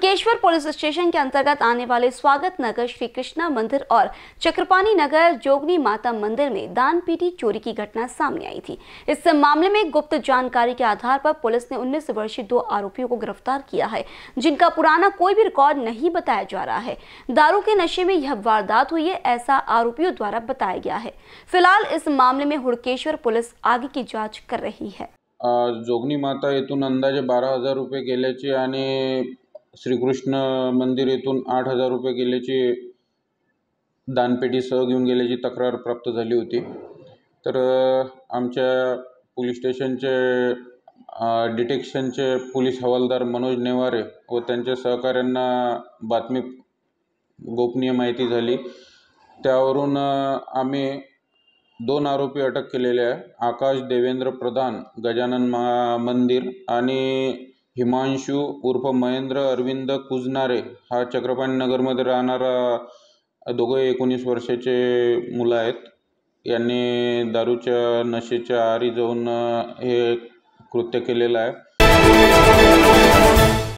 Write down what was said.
Hudkeshwar police station के अंतर्गत आने वाले स्वागत नगर श्री कृष्णा मंदिर और चक्रपानी नगर जोगनी माता मंदिर में दान पीटी चोरी की घटना सामने आई थी। इस मामले में गुप्त जानकारी के आधार पर पुलिस ने 19 वर्षीय दो आरोपियों को गिरफ़्तार किया है, जिनका पुराना कोई भी रिकॉर्ड नहीं बताया जा रहा है। दारू के नशे में यह वारदात हुई है, ऐसा आरोपियों द्वारा बताया गया है। फ़िलहाल इस मामले में हुड़केश्वर पुलिस आगे की जाँच कर रही है। जोगनी माता येथून अंदाजे बारा हज़ार रुपये आणि श्रीकृष्ण मंदिर येथून आठ हजार रुपये गेल्याची दानपेटीसह घेऊन गेल्याची तक्रार प्राप्त झाली होती. तर आमच्या पोलीस स्टेशनचे डिटेक्शनचे पोलीस हवालदार मनोज नेवारे व त्यांच्या सहकाऱ्यांना बातमी गोपनीय माहिती झाली. त्यावरून आम्ही दोन आरोपी अटक केलेले आहे. आकाश देवेंद्र प्रधान गजानन मा मंदिर आणि हिमांशू उर्फ महेंद्र अरविंद कुजनारे हा चक्रपाणी नगरमध्ये राहणारा दोघं एकोणीस वर्षाचे मुलं आहेत. यांनी दारूच्या नशेच्या आरी जाऊन हे कृत्य केलेलं आहे.